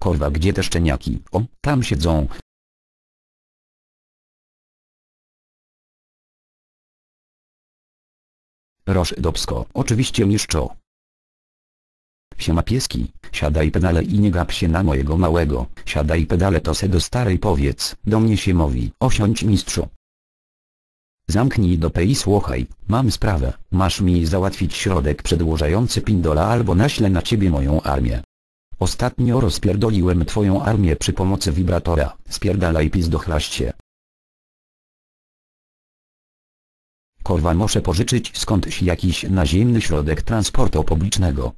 Korwa gdzie te szczeniaki? O, tam siedzą. Roszydowsko, oczywiście mistrzo. Siema pieski, siadaj pedale i nie gap się na mojego małego, siadaj pedale to se do starej powiedz, do mnie się mówi, osiądź mistrzu. Zamknij dopę i słuchaj, mam sprawę, masz mi załatwić środek przedłużający pindola albo naślę na ciebie moją armię. Ostatnio rozpierdoliłem twoją armię przy pomocy wibratora, spierdalaj pizdochlaście. Korwa muszę pożyczyć skądś jakiś naziemny środek transportu publicznego.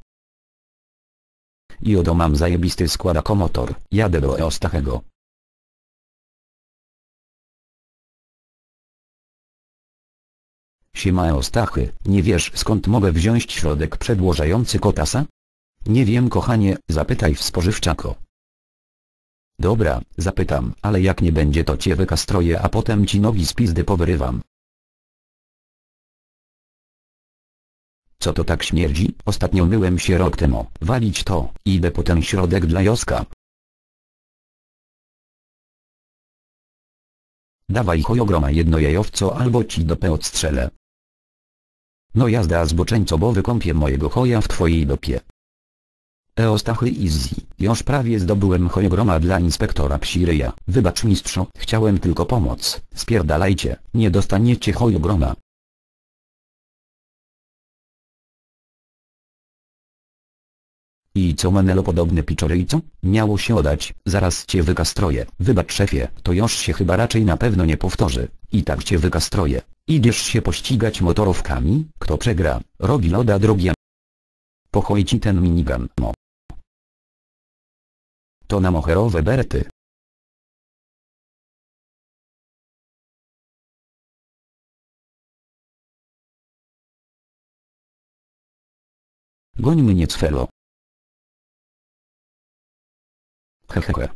I oto mam zajebisty składakomotor, jadę do Eostachego. Siema Eostachy, nie wiesz skąd mogę wziąć środek przedłużający kotasa? Nie wiem kochanie, zapytaj w spożywczako. Dobra, zapytam, ale jak nie będzie to cię wykastroję a potem ci nogi z pizdy powyrywam. Co to tak śmierdzi? Ostatnio myłem się rok temu. Walić to, idę po ten środek dla Joska. Dawaj chojogroma jedno jajowco albo ci dopę odstrzelę. No jazda zboczeńco bo wykąpię mojego choja w twojej dopie. Eostachy Izzy, już prawie zdobyłem chojogroma dla inspektora Psiryja. Wybacz mistrzu, chciałem tylko pomóc. Spierdalajcie, nie dostaniecie chojogroma. I co Menelo podobny piczoryjco? Miało się odać, zaraz cię wykastroję. Wybacz szefie, to już się chyba raczej na pewno nie powtórzy. I tak cię wykastroję. Idziesz się pościgać motorówkami? Kto przegra, robi loda drogi. Pochoj ci ten minigun, mo. To na moherowe berety. Goń mnie cfelo. Hehehe.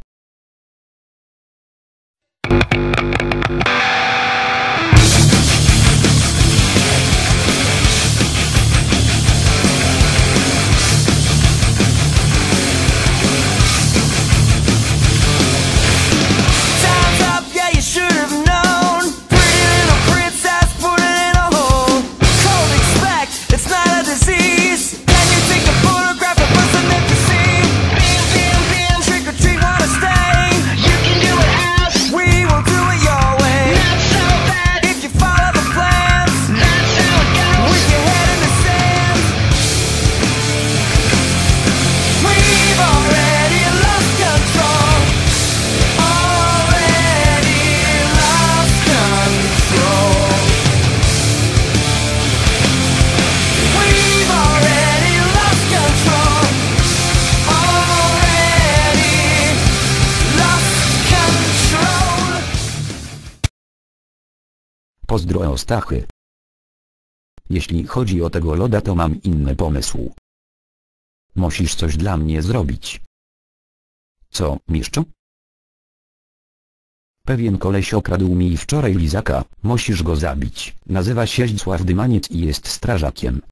Pozdro Eostachy. Jeśli chodzi o tego loda to mam inny pomysł. Musisz coś dla mnie zrobić. Co, mistrzu? Pewien koleś okradł mi wczoraj lizaka, musisz go zabić. Nazywa się Zdzisław Dymaniec i jest strażakiem.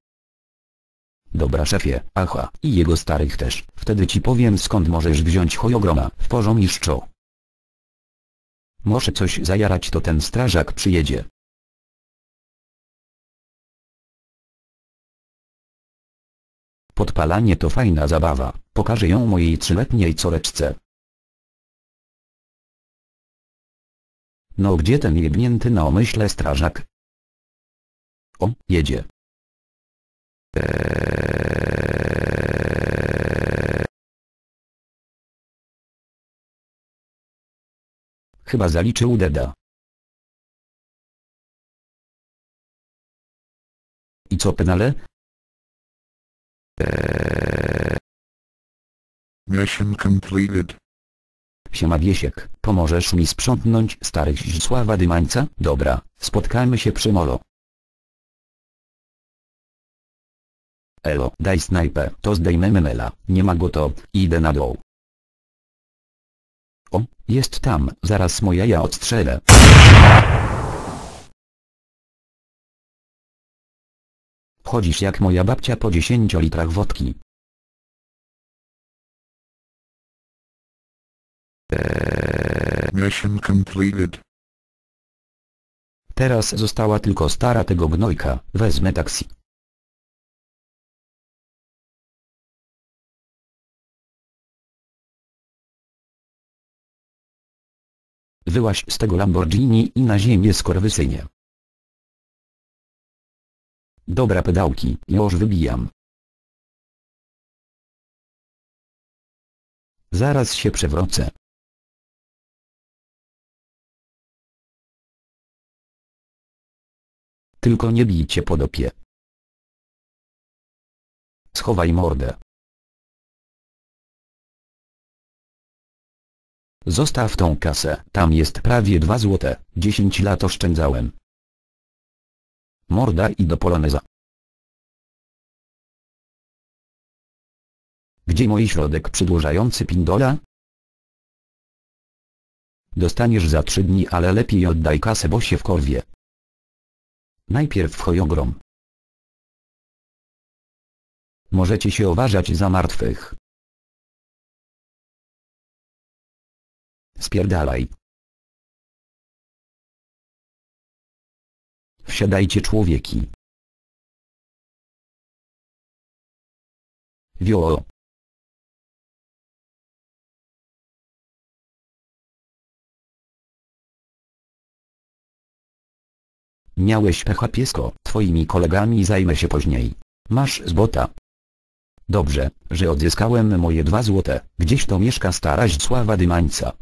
Dobra szefie, aha, i jego starych też. Wtedy ci powiem skąd możesz wziąć chojogroma, w porządku mistrzu. Muszę coś zajarać to ten strażak przyjedzie. Podpalanie to fajna zabawa, pokażę ją mojej trzyletniej córeczce. No gdzie ten jebnięty na omyśle strażak? O, jedzie. Chyba zaliczył deda. I co penale? Mission completed. Siema Wiesiek, pomożesz mi sprzątnąć starych Zdzisława Dymańca? Dobra, spotkajmy się przy molo. Elo, daj snajpę, to zdejmemy mela, nie ma go to, idę na dół. O, jest tam, zaraz moja ja odstrzelę. Chodzisz jak moja babcia po 10 litrach wodki. Mission completed. Teraz została tylko stara tego gnojka. Wezmę taksi. Wyłaź z tego Lamborghini i na ziemię skorwysynie. Dobra pedałki, już wybijam. Zaraz się przewrócę. Tylko nie bijcie po dopie. Schowaj mordę. Zostaw tą kasę. Tam jest prawie dwa złote. 10 lat oszczędzałem. Morda i do poloneza. Gdzie mój środek przydłużający pindola? Dostaniesz za trzy dni, ale lepiej oddaj kasę, bo się wkorwie. Najpierw chojogrom. Możecie się uważać za martwych. Spierdalaj. Wsiadajcie człowieki. Wio. Miałeś pecha piesko, twoimi kolegami zajmę się później. Masz z bota. Dobrze, że odzyskałem moje dwa złote. Gdzieś to mieszka stara Zdzisława Dymańca.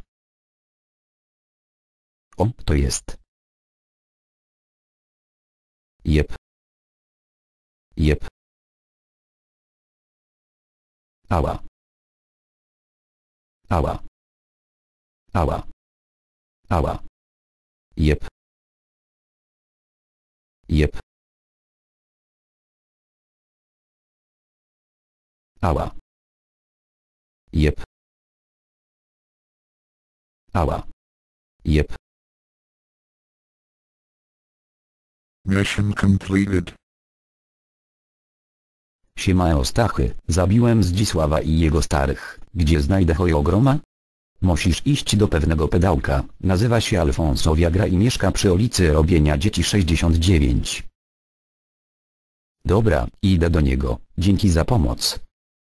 O, to jest. Yep. Yep. Ah, Awa. Awa. Ah, Awa. Ah, Awa. Yep. Yep. Awa. Yep. Awa. Yep. Mission completed. Siema Eustachy, zabiłem Zdzisława i jego starych. Gdzie znajdę chojogroma? Musisz iść do pewnego pedałka, nazywa się Alfonso Viagra i mieszka przy ulicy Robienia Dzieci 69. Dobra, idę do niego, dzięki za pomoc.